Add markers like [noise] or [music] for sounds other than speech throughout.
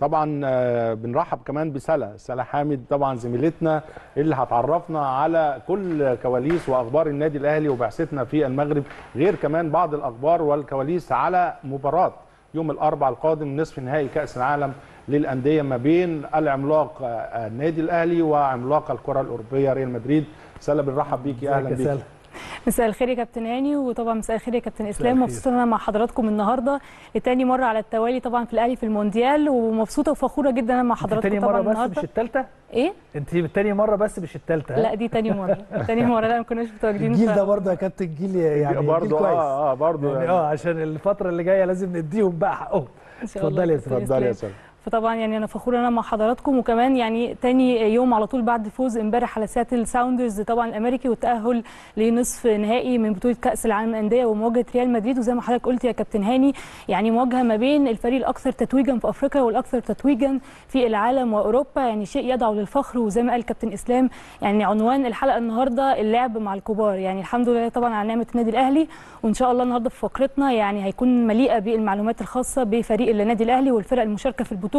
طبعا آه، بنرحب كمان بسلا. سلا حامد طبعا زميلتنا اللي هتعرفنا على كل كواليس وأخبار النادي الأهلي وبعثتنا في المغرب غير كمان بعض الأخبار والكواليس على مباراة يوم الأربعاء القادم نصف نهائي كأس العالم للأندية ما بين العملاق آه، النادي الأهلي وعملاق الكرة الأوروبية ريال مدريد. سلا بنرحب بيك. يا أهلا ازيك يا بيك. سلا؟ مساء الخير يا كابتن هاني وطبعا مساء الخير يا كابتن إسلام. مبسوطه إن أنا مع حضراتكم النهارده. لتاني مرة على التوالي طبعا في الاهلي في المونديال ومبسوطة وفخورة جدا أنا مع حضراتكم تاني طبعا مره بس النهارده. مش الثالثه إيه؟ أنت تاني مرة بس مش الثالثه لا دي تاني مرة. [laughs] تاني مرة. لا ما كناش متواجدين الجيل ف- ده برضه يا كابتن جيل يعني برضه كويس آه آه برضه يعني. آه عشان الفترة اللي جاية لازم نديهم بقى حقهم. اتفضلي يا كابتن اتفضل يا إسلام. فطبعا يعني أنا فخوره أنا مع حضراتكم. وكمان يعني تاني يوم على طول بعد فوز امبارح على سياتل ساوندرز طبعا الأمريكي والتأهل لنصف نهائي من بطولة كأس العالم للأندية ومواجهة ريال مدريد. وزي ما حضرتك قلت يا كابتن هاني يعني مواجهة ما بين الفريق الأكثر تتويجا في أفريقيا والأكثر تتويجا في العالم وأوروبا. يعني شيء يدعو للفخر. وزي ما قال كابتن إسلام يعني عنوان الحلقة النهارده اللعب مع الكبار. يعني الحمد لله طبعا على نعمة النادي الأهلي. وإن شاء الله النهارده في فقرتنا يعني هيكون مليئة بالمعلومات الخاصة بفريق النادي الأهلي والفرق المشاركة في البطولة.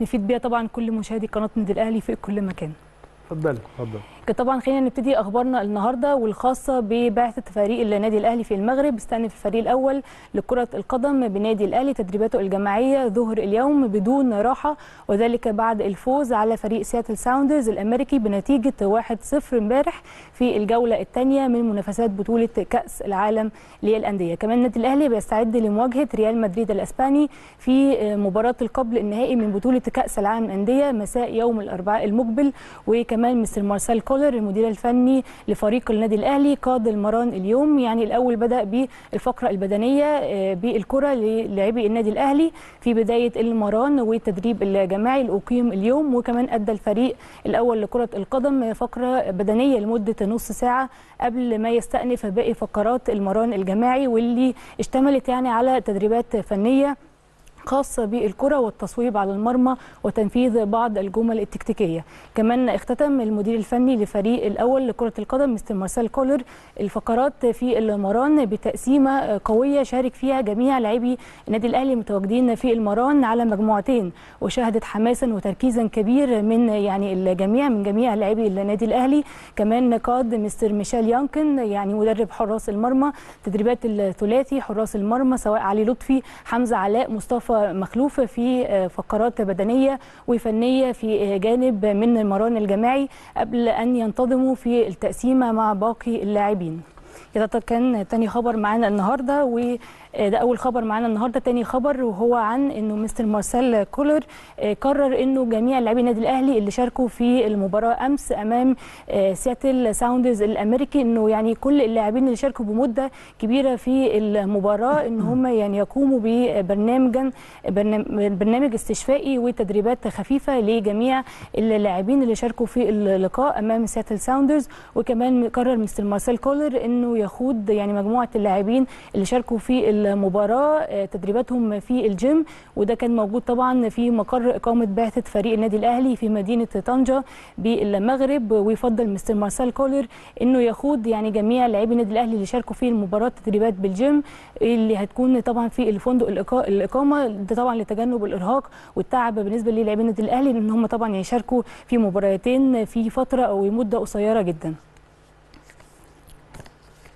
نفيد بيها طبعا كل مشاهدي قناة النادي الأهلي في كل مكان. اتفضلي. اتفضل طبعا خلينا نبتدي أخبارنا النهارده والخاصة ببعثه فريق النادي الأهلي في المغرب. استأنف الفريق الأول لكرة القدم بنادي الأهلي تدريباته الجماعية ظهر اليوم بدون راحة وذلك بعد الفوز على فريق سياتل ساوندرز الأمريكي بنتيجة 1-0 امبارح في الجولة الثانية من منافسات بطولة كأس العالم للأندية. كمان النادي الأهلي بيستعد لمواجهة ريال مدريد الأسباني في مباراة القبل النهائي من بطولة كأس العالم للأندية مساء يوم الأربعاء المقبل وكمان مستر مارسيل كولر المدير الفني لفريق النادي الأهلي قاد المران اليوم. يعني الأول بدأ بالفقرة البدنية آه، بالكرة للاعبي النادي الأهلي في بداية المران والتدريب الجماعي اللي اقيم اليوم. وكمان أدى الفريق الأول لكرة القدم فقرة بدنية لمدة نص ساعة قبل ما يستأنف باقي فقرات المران الجماعي واللي اشتملت يعني على تدريبات فنية. خاصة بالكرة والتصويب على المرمى وتنفيذ بعض الجمل التكتيكية. كمان اختتم المدير الفني لفريق الأول لكرة القدم مستر مارسيل كولر الفقرات في المران بتقسيمة قوية شارك فيها جميع لاعبي النادي الأهلي المتواجدين في المران على مجموعتين وشهدت حماسا وتركيزا كبير من يعني الجميع من جميع لاعبي النادي الأهلي. كمان قاد مستر ميشيل يانكن يعني مدرب حراس المرمى تدريبات الثلاثي حراس المرمى سواء علي لطفي حمزة علاء مصطفى مخلوف في فقرات بدنية وفنية في جانب من المران الجماعي قبل أن ينتظموا في التقسيمة مع باقي اللاعبين. كده كان تاني خبر معانا النهارده وده أول خبر معانا النهارده. تاني خبر وهو عن إنه مستر مارسيل كولر قرر إنه جميع لاعبي النادي الأهلي اللي شاركوا في المباراة أمس أمام سياتل ساوندرز الأمريكي إنه يعني كل اللاعبين اللي شاركوا بمدة كبيرة في المباراة إن هم يعني يقوموا ببرنامجا برنامج استشفائي وتدريبات خفيفة لجميع اللاعبين اللي شاركوا في اللقاء أمام سياتل ساوندرز وكمان قرر مستر مارسيل كولر إنه يخوض يعني مجموعة اللاعبين اللي شاركوا في المباراة تدريباتهم في الجيم. وده كان موجود طبعا في مقر إقامة بعثة فريق النادي الأهلي في مدينة طنجة بالمغرب. ويفضل مستر مارسيل كولر إنه يخوض يعني جميع لاعبي النادي الأهلي اللي شاركوا في المباراة تدريبات بالجيم اللي هتكون طبعا في الفندق الإقامة. ده طبعا لتجنب الإرهاق والتعب بالنسبة للاعبي النادي الأهلي ان هم طبعا يشاركوا في مباراتين في فترة أو مدة قصيرة جدا.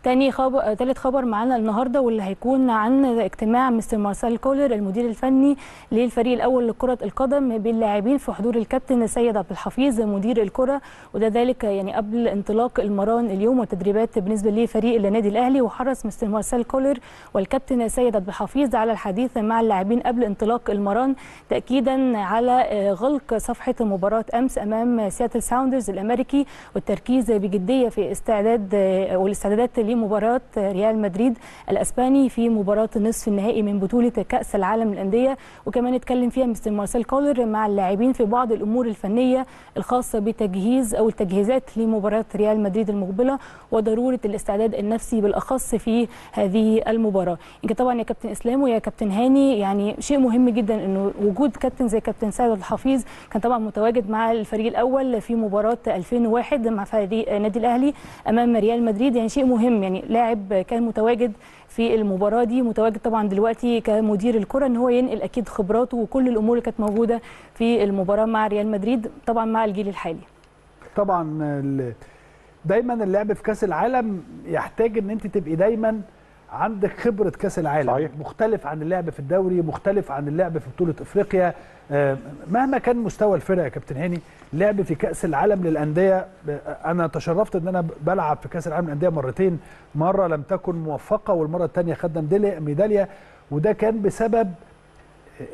تاني خبر تالت خبر معانا النهارده واللي هيكون عن اجتماع مستر مارسيل كولر المدير الفني للفريق الأول لكرة القدم باللاعبين في حضور الكابتن سيد عبد الحفيظ مدير الكرة. وده ذلك يعني قبل انطلاق المران اليوم والتدريبات بالنسبة لفريق النادي الأهلي. وحرص مستر مارسيل كولر والكابتن سيد عبد الحفيظ على الحديث مع اللاعبين قبل انطلاق المران تاكيدا على غلق صفحة مباراة أمس أمام سياتل ساوندرز الأمريكي والتركيز بجدية في استعداد والاستعدادات لمباراه ريال مدريد الاسباني في مباراه النصف النهائي من بطوله كأس العالم للأندية. وكمان اتكلم فيها مستر مارسيل كولر مع اللاعبين في بعض الأمور الفنية الخاصة بتجهيز أو التجهيزات لمباراة ريال مدريد المقبلة وضرورة الاستعداد النفسي بالأخص في هذه المباراة. يمكن طبعا يا كابتن إسلام ويا كابتن هاني يعني شيء مهم جدا إنه وجود كابتن زي كابتن سيد الحفيظ كان طبعا متواجد مع الفريق الأول في مباراة 2001 مع فريق النادي الأهلي أمام ريال مدريد. يعني شيء مهم يعني لاعب كان متواجد في المباراة دي متواجد طبعا دلوقتي كمدير الكرة إن هو ينقل أكيد خبراته وكل الأمور اللي كانت موجودة في المباراة مع ريال مدريد طبعا مع الجيل الحالي. طبعا دايما اللعب في كأس العالم يحتاج إن أنت تبقي دايما عندك خبرة كأس العالم. صحيح. مختلف عن اللعب في الدوري مختلف عن اللعب في بطولة إفريقيا. آه، مهما كان مستوى الفرق يا كابتن هاني لعب في كأس العالم للأندية. آه، أنا تشرفت إن أنا بلعب في كأس العالم للأندية مرتين. مرة لم تكن موفقة والمرة الثانية خدنا ميدالية. وده كان بسبب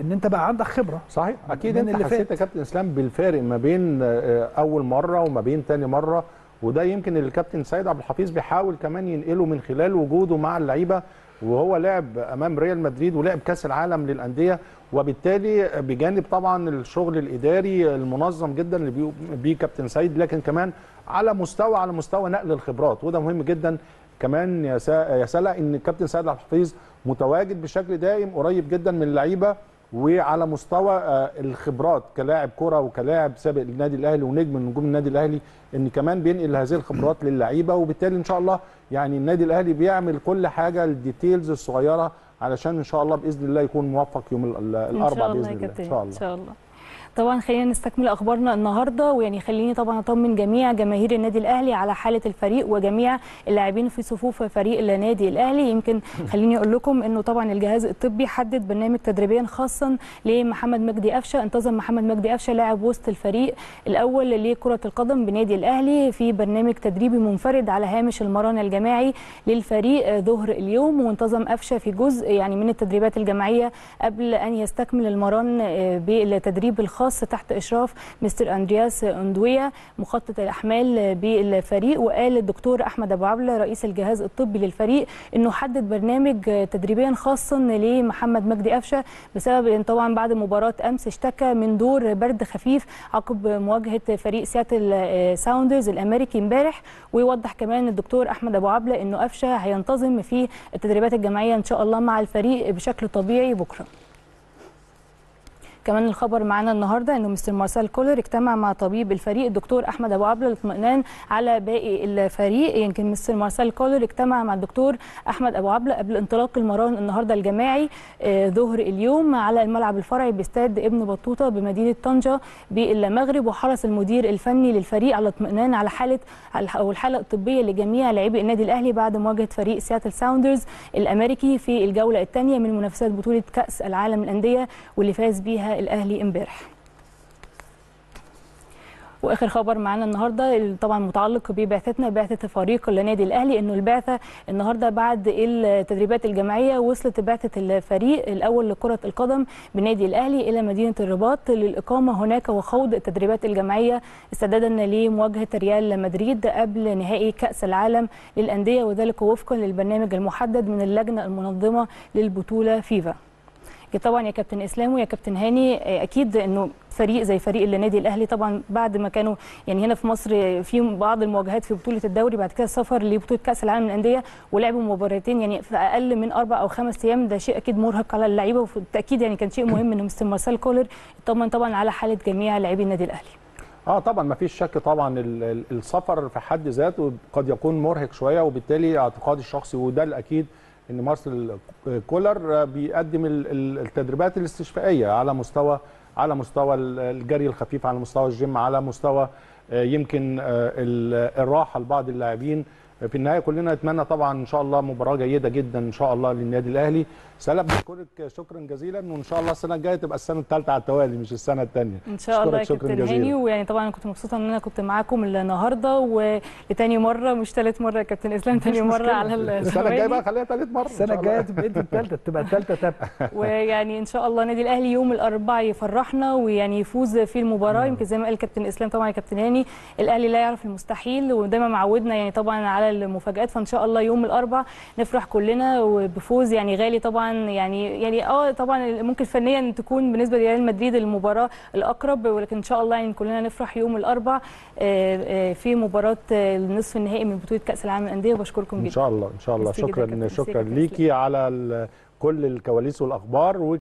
إن أنت بقى عندك خبرة. صحيح أكيد أنت اللي حسيت. يا كابتن إسلام بالفارق ما بين آه، أول مرة وما بين تاني مرة. وده يمكن الكابتن سيد عبد الحفيظ بيحاول كمان ينقله من خلال وجوده مع اللعيبة وهو لعب أمام ريال مدريد ولعب كأس العالم للأندية وبالتالي بجانب طبعا الشغل الإداري المنظم جدا اللي بيه كابتن سيد لكن كمان على مستوى على مستوى نقل الخبرات وده مهم جدا كمان يا سلا إن الكابتن سيد عبد الحفيظ متواجد بشكل دائم قريب جدا من اللعيبة. وعلى مستوى آه، الخبرات كلاعب كرة وكلاعب سابق للنادي الأهلي ونجم من نجوم النادي الأهلي إن كمان بينقل هذه الخبرات للعيبة. وبالتالي إن شاء الله يعني النادي الأهلي بيعمل كل حاجة الديتيلز الصغيرة علشان إن شاء الله بإذن الله يكون موفق يوم الأربعاء بإذن يا الله. كابتن. إن شاء الله. ان شاء الله. طبعا خلينا نستكمل أخبارنا النهارده ويعني خليني طبعا أطمن جميع جماهير النادي الأهلي على حالة الفريق وجميع اللاعبين في صفوف فريق النادي الأهلي. يمكن [laughs] خليني أقول لكم إنه طبعا الجهاز الطبي حدد برنامج تدريبيا خاصا لمحمد مجدي قفشة. انتظم محمد مجدي قفشة لاعب وسط الفريق الأول لكرة القدم بنادي الأهلي في برنامج تدريبي منفرد على هامش المران الجماعي للفريق ظهر اليوم. وانتظم قفشة في جزء يعني من التدريبات الجماعية قبل أن يستكمل المران بالتدريب الخاص. تحت إشراف مستر أندرياس اندويا مخطط الأحمال بالفريق. وقال الدكتور أحمد أبو عبلة رئيس الجهاز الطبي للفريق إنه حدد برنامج تدريبيا خاصا لمحمد مجدي قفشة بسبب إن طبعا بعد مباراة أمس اشتكى من دور برد خفيف عقب مواجهة فريق سياتل آه، ساوندرز الأمريكي امبارح. ويوضح كمان الدكتور أحمد أبو عبلة إنه قفشة هينتظم في التدريبات الجماعية إن شاء الله مع الفريق بشكل طبيعي بكرة. كمان الخبر معانا النهارده إنه مستر مارسيل كولر اجتمع مع طبيب الفريق الدكتور أحمد أبو عبله للاطمئنان على باقي الفريق. يمكن مستر مارسيل كولر اجتمع مع الدكتور أحمد أبو عبله قبل انطلاق المران النهارده الجماعي آه، ظهر اليوم على الملعب الفرعي باستاد ابن بطوطة بمدينة طنجة بالمغرب وحرص المدير الفني للفريق على اطمئنان على حالة أو الحالة الطبية لجميع لاعبي النادي الأهلي بعد مواجهة فريق سياتل ساوندرز الأمريكي في الجولة الثانية من منافسات بطولة كأس العالم للأندية واللي فاز بيها الأهلي امبارح. وآخر خبر معانا النهارده طبعا متعلق ببعثتنا بعثة فريق النادي الأهلي إنه البعثة النهارده بعد التدريبات الجماعية وصلت بعثة الفريق الأول لكرة القدم بنادي الأهلي إلى مدينة الرباط للإقامة هناك وخوض التدريبات الجماعية استعدادا لمواجهة ريال مدريد قبل نهائي كأس العالم للأندية وذلك وفقا للبرنامج المحدد من اللجنة المنظمة للبطولة فيفا. طبعا يا كابتن إسلام ويا كابتن هاني أكيد إنه فريق زي فريق النادي الأهلي طبعا بعد ما كانوا يعني هنا في مصر في بعض المواجهات في بطولة الدوري بعد كده السفر لبطولة كأس العالم للأندية ولعبوا مباراتين يعني في أقل من أربع أو خمس أيام. ده شيء أكيد مرهق على اللعيبة وبالتاكيد يعني كان شيء [coughs] مهم إن مستر مارسيل كولر يطمن طبعا على حالة جميع لاعبي النادي الأهلي. آه طبعا ما فيش شك طبعا ال- ال- السفر في حد ذاته قد يكون مرهق شوية وبالتالي اعتقادي الشخصي وده الأكيد إن مارسيل كولر بيقدم ال- ال- التدريبات الاستشفائية على مستوى على مستوى ال- الجري الخفيف على مستوى الجيم على مستوى آه، يمكن آه، ال- الراحة لبعض اللاعبين. في النهاية كلنا نتمنى طبعا إن شاء الله مباراة جيدة جدا إن شاء الله للنادي الأهلي سلام بشكرك شكرا جزيلا وإن شاء الله السنة الجاية تبقى السنة الثالثه على التوالي مش السنة الثانية إن شاء الله يا شكراً كابتن جزيلاً. هاني ويعني طبعا أنا كنت مبسوطة إن أنا كنت معاكم النهارده ولتاني مرة مش ثالث مرة يا كابتن إسلام تاني مرة مشكلة. على السنة الجاية. بقى خليها ثالث مرة السنة. الجاية تبقى أنت الثالثه تبقى الثالثه تبقى [laughs] ويعني إن شاء الله النادي الأهلي يوم الأربعاء يفرحنا ويعني يفوز في المباراة يمكن زي ما قال كابتن إسلام طبعا يا كابتن هاني الأهلي لا يعرف المستحيل ودايما معودنا يعني طبعا على المفاجآت فإن شاء الله يوم الاربعاء نفرح كلنا وبفوز. يعني غالي طبعا يعني يعني آه طبعا ممكن فنيا تكون بالنسبة لريال مدريد المباراة الأقرب ولكن إن شاء الله يعني كلنا نفرح يوم الاربعاء آه، آه، في مباراة النصف النهائي من بطولة كأس العالم للأندية. وبشكركم إن جدا. شاء الله إن شاء الله. شكرا شكرا. ليكي على كل الكواليس والأخبار